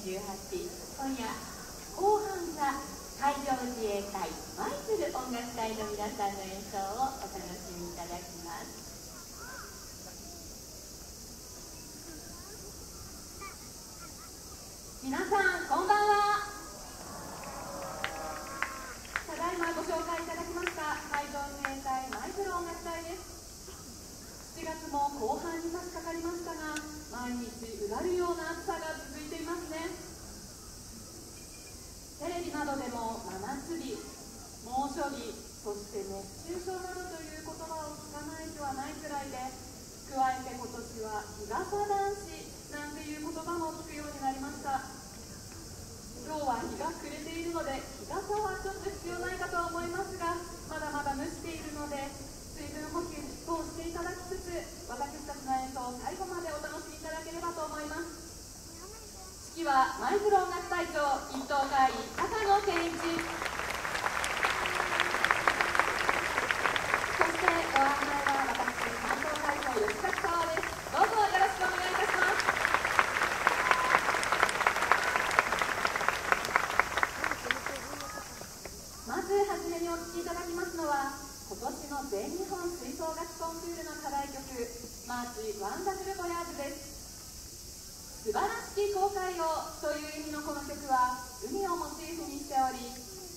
今夜後半は海上自衛隊舞鶴音楽隊の皆さんの演奏をお楽しみいただきます。皆さんこんばんはただいまご紹介いただきました海上自衛隊舞鶴音楽隊です7月も後半に差し掛かりましたが毎日うなるような暑さが続いていますねテレビなどでも真夏日猛暑日そして熱中症などという言葉を聞かない日はないくらいで加えて今年は日傘男子なんていう言葉も聞くようになりました今日は日が暮れているので日傘はちょっと必要ないかと思いますがまだまだ蒸しているので水分補給等していただきつつ私たちの演奏を最後までお楽しみいただければと思います指揮は舞鶴音楽隊長一等会員高野健一そしてご案内は私担当会長吉崎沙和ですどうぞよろしくお願いいたしますまずはじめにお聴きいただきますのは今年の全日本吹奏楽コンクールの課題曲「マーチワンダフルボヤージュ」です素晴らしき航海をという意味のこの曲は海をモチーフにしており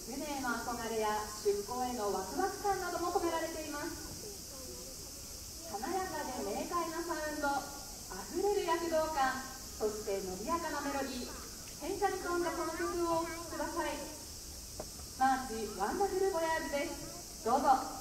船への憧れや出港へのワクワク感なども込められています。華やかで明快なサウンドあふれる躍動感そして伸びやかなメロディー変化に富んだこの曲をお聴きくださいマーチワンダフルボヤージュですどうぞ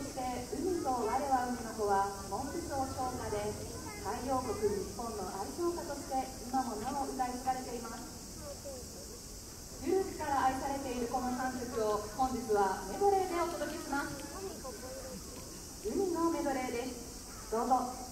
して「海と我は海の子」は文部省唱歌で海洋国日本の愛称歌として今もなお歌い継がれています。古くから愛されているこの3曲を本日はメドレーでお届けします。海のメドレーです。どうぞ。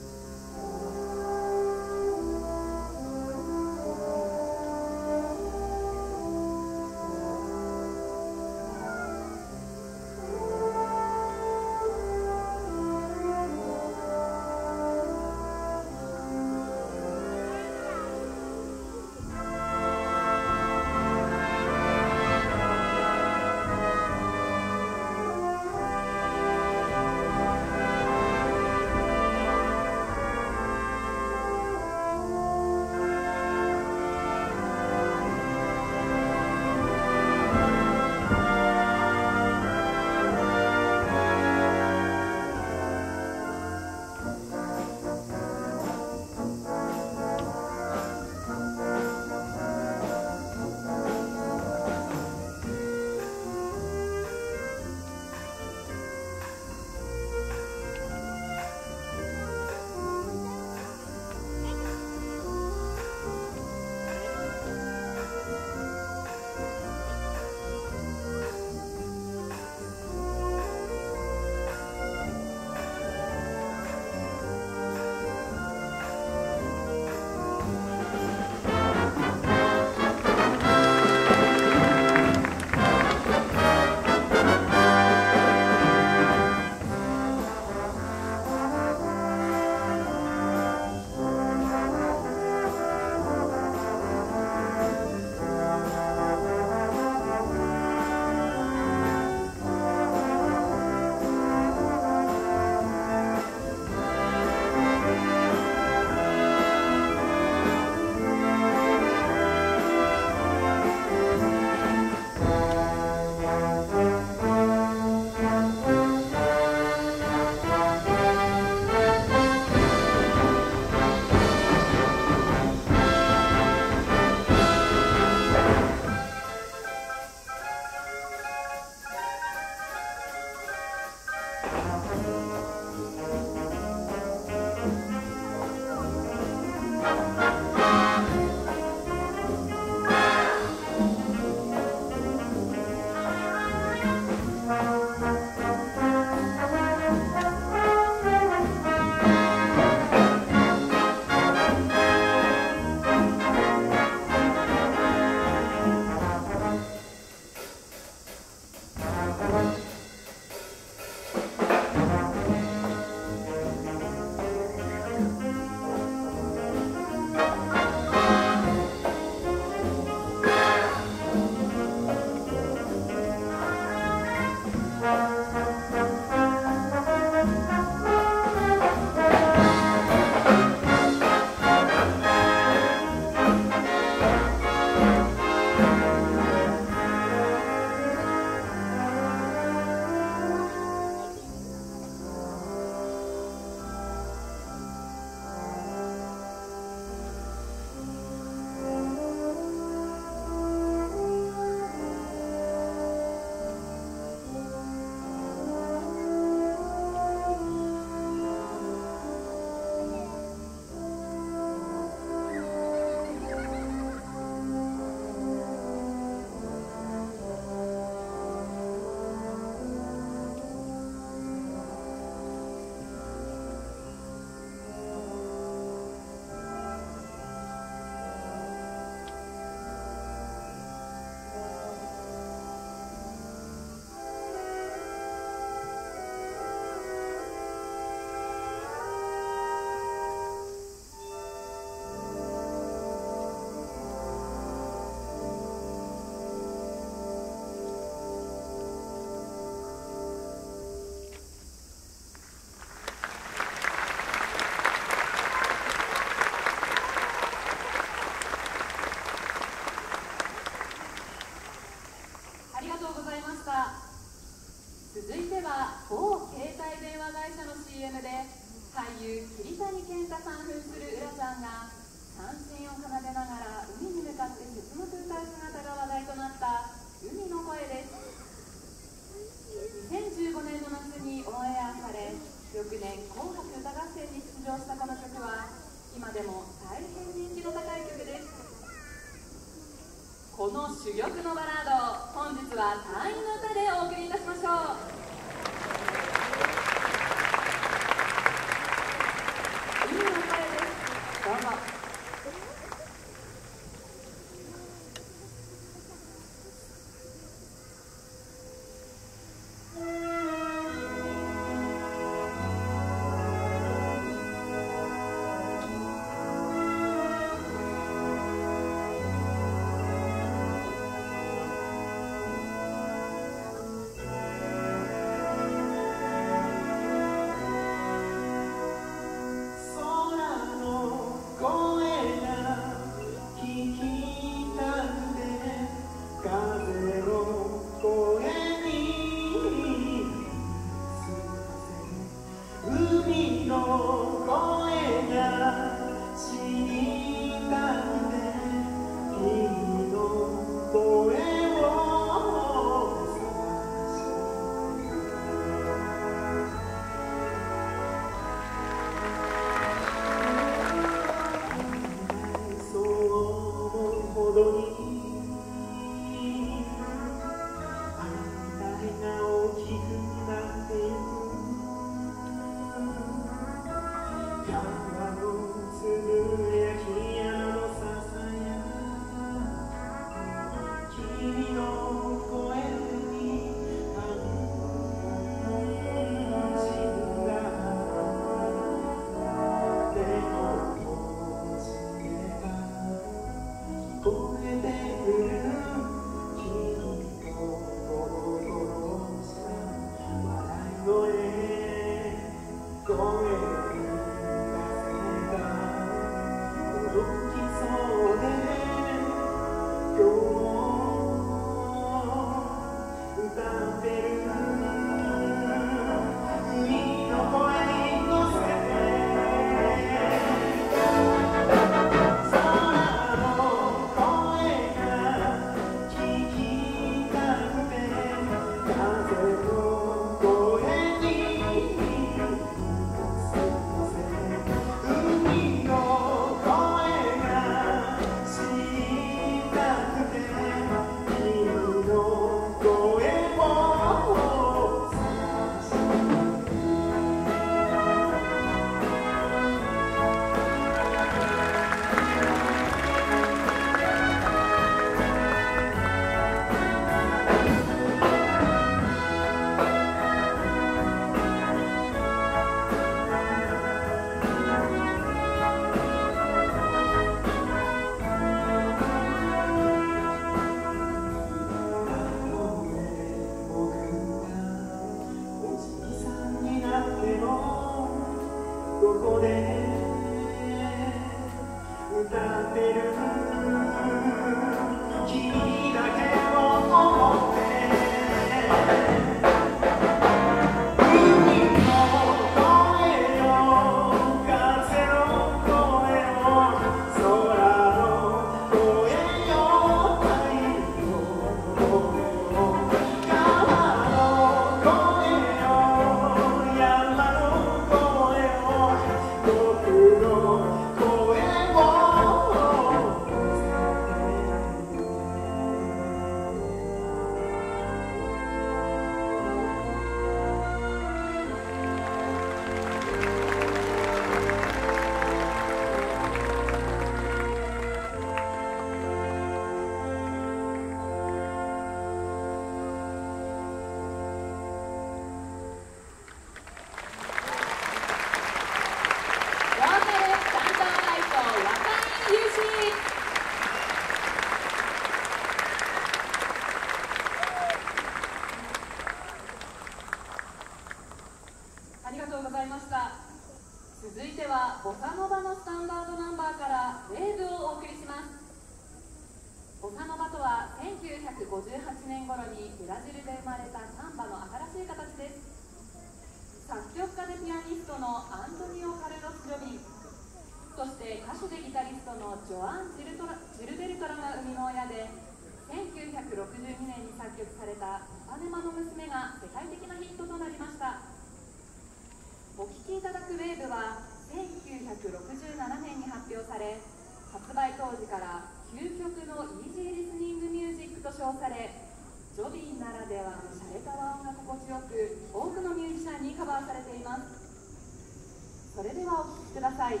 それではお聞きください。ウ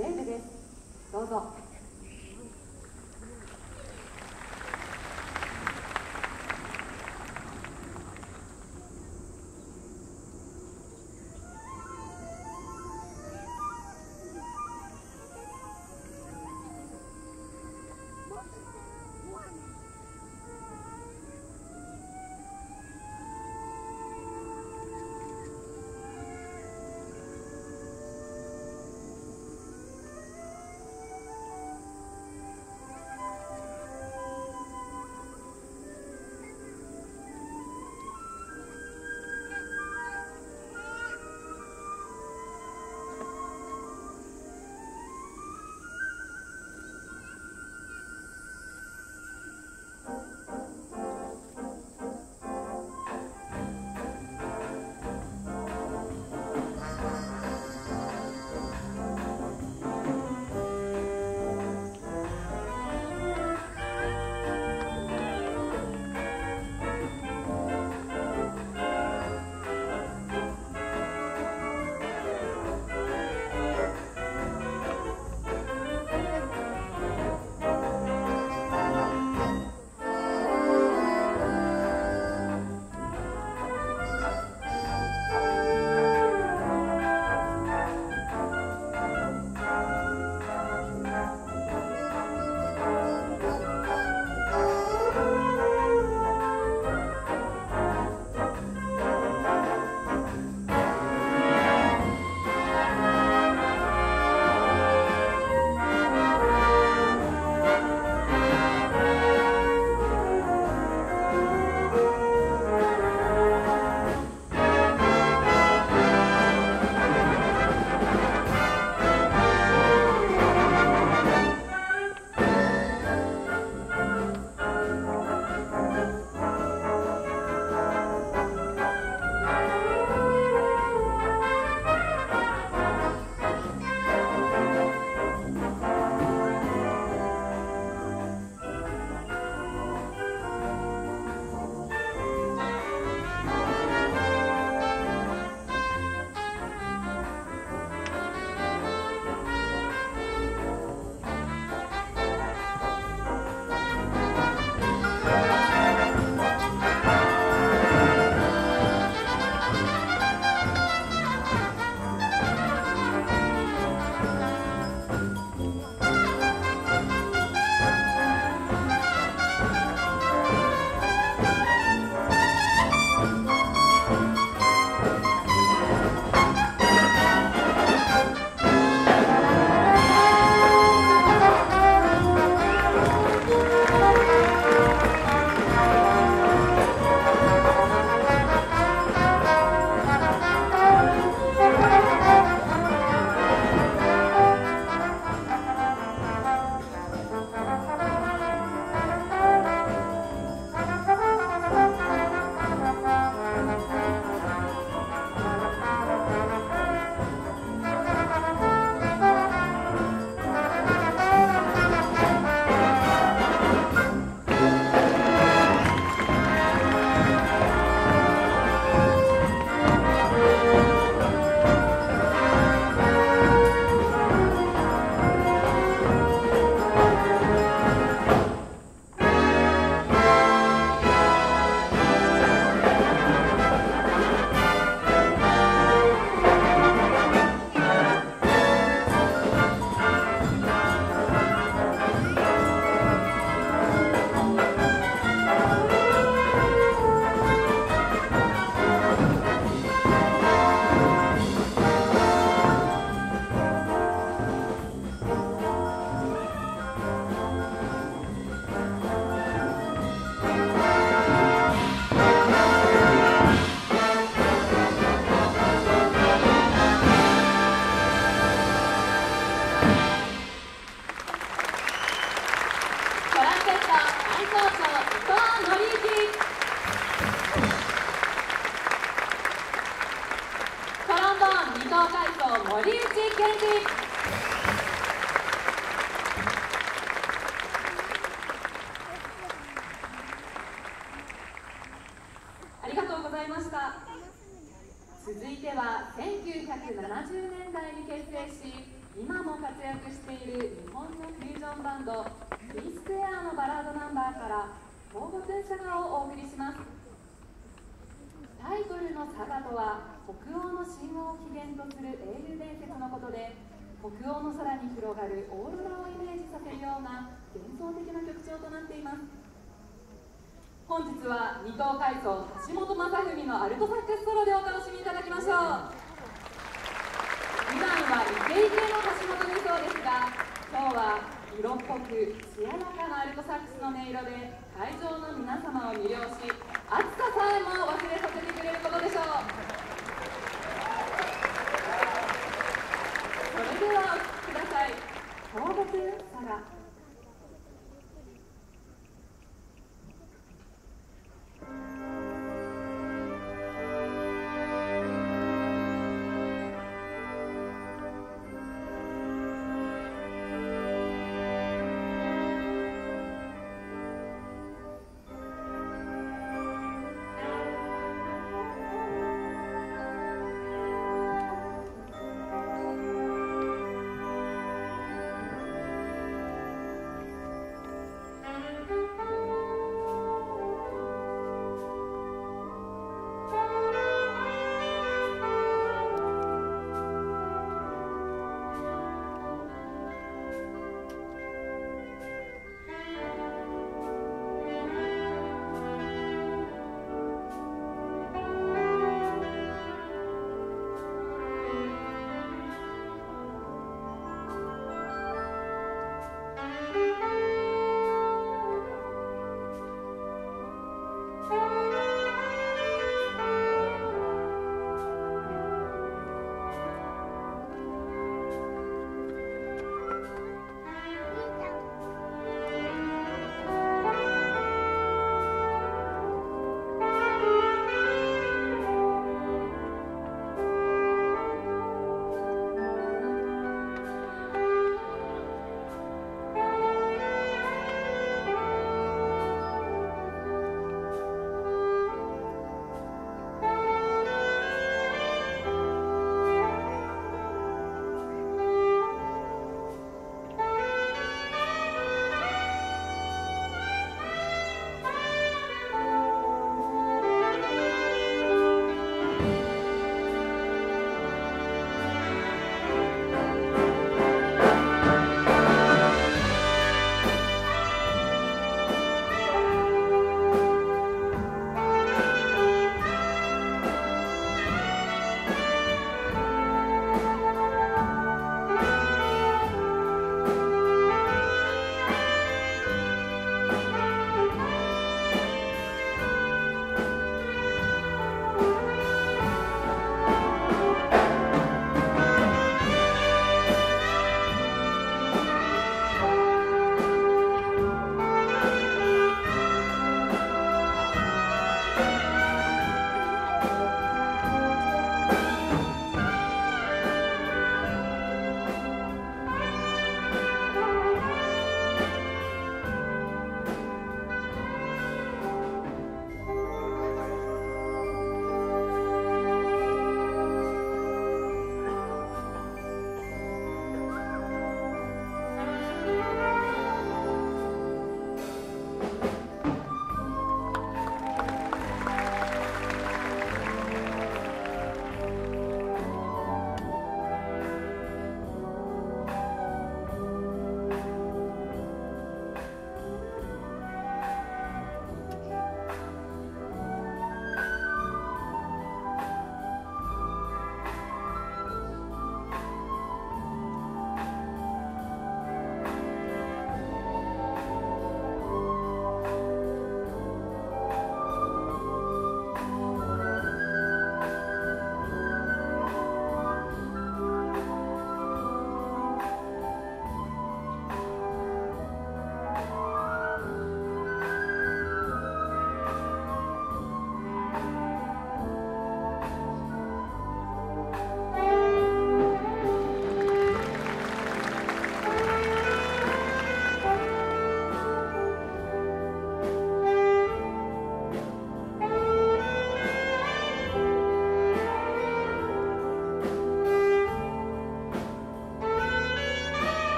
ェーブです。どうぞ。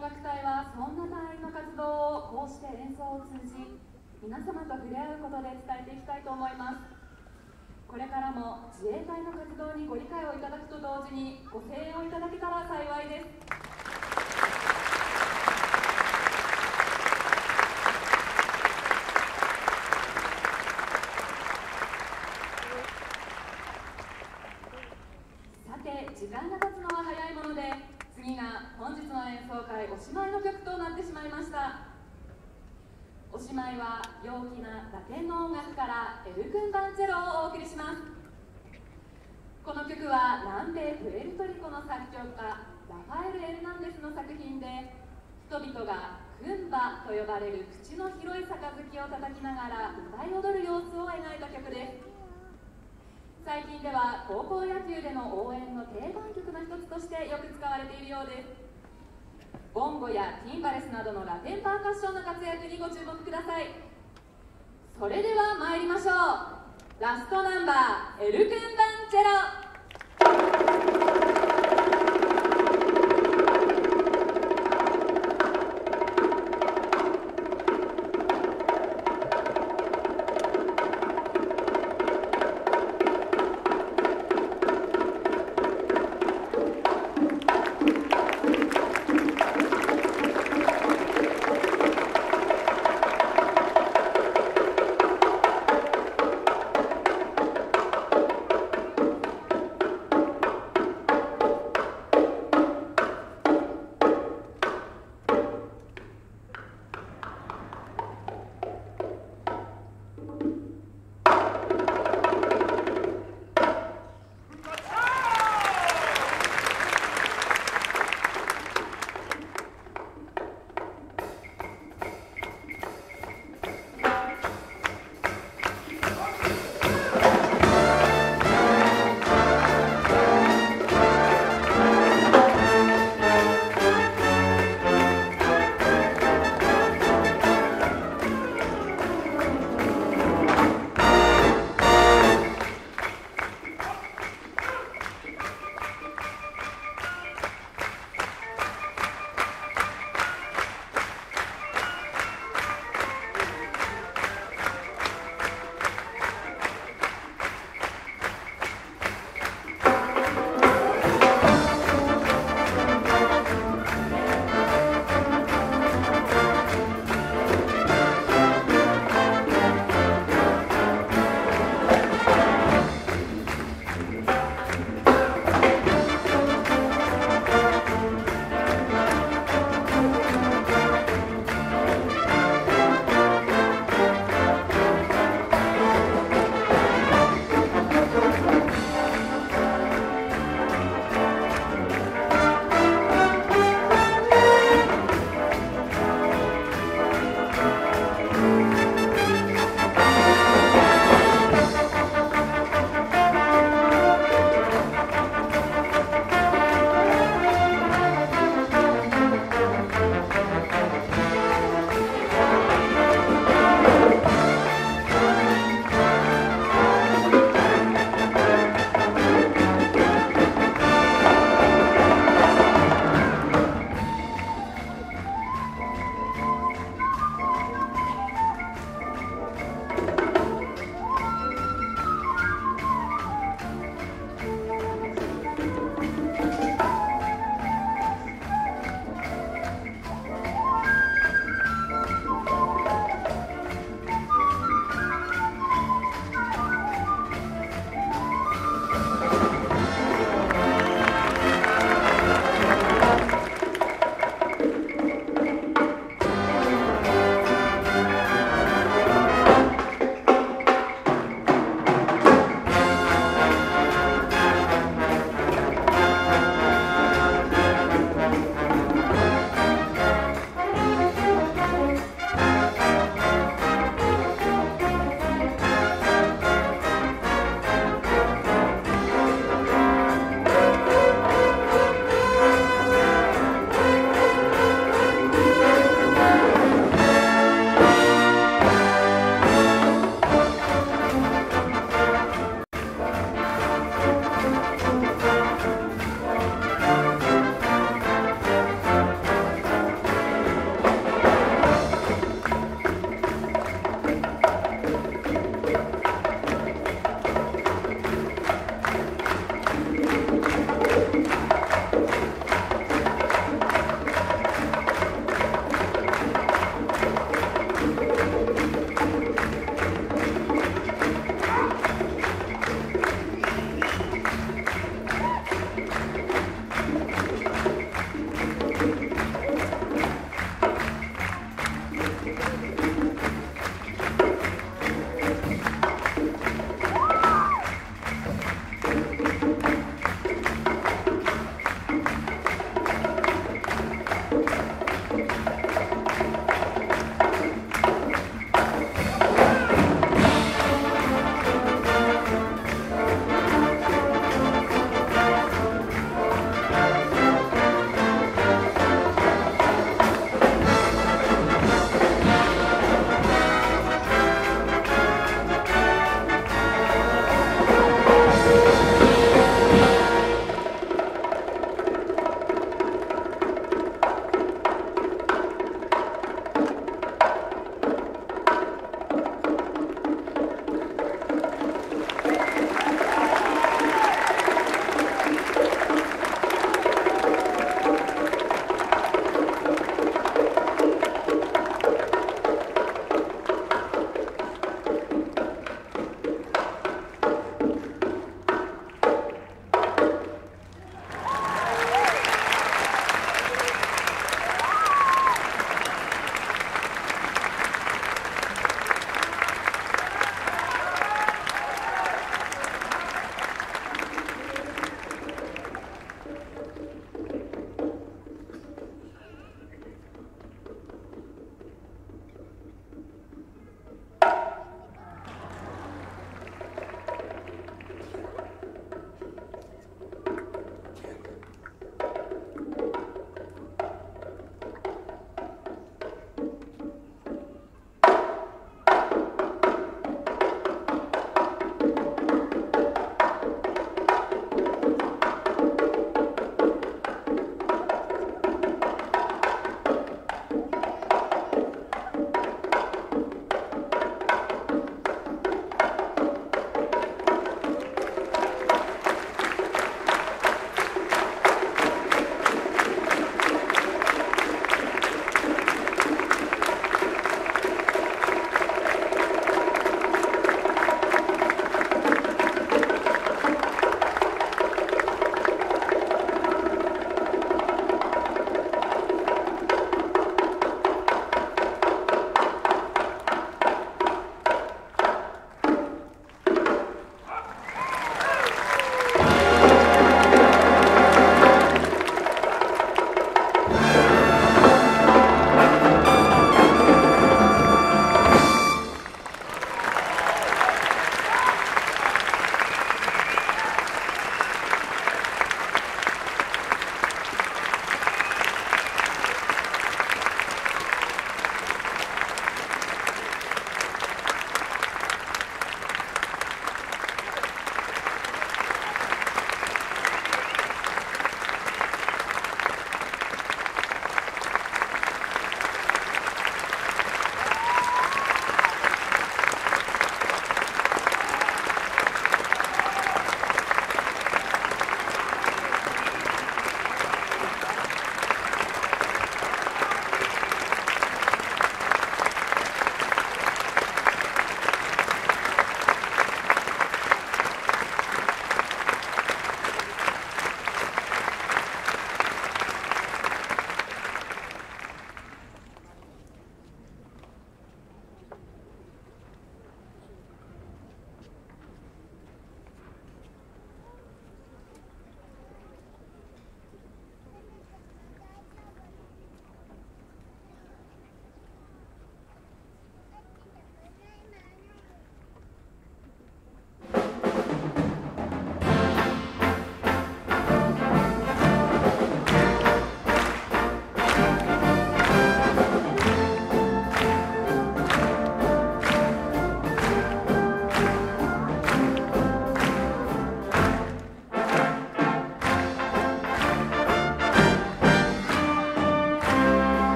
音楽隊はそんな隊員の活動をこうして演奏を通じ皆様と触れ合うことで伝えていきたいと思います。これからも自衛隊の活動にご理解をいただくと同時にご声援をいただけたら幸いです。さて時間が経つのは早いもので次が本日の演奏会おしまいの曲となってしまいました。おしまいは陽気なラテンの音楽からエルクンバンチェロをお送りします。この曲は南米プエルトリコの作曲家ラファエル・エルナンデスの作品で人々がクンバと呼ばれる口の広い杯を叩きながら歌い踊る様子を描いた曲です。最近では高校野球での応援の定番曲の一つとしてよく使われているようです。ボンゴやティンバレスなどのラテンパーカッションの活躍にご注目ください。それでは参りましょう。ラストナンバー「エルクンバンチェロ」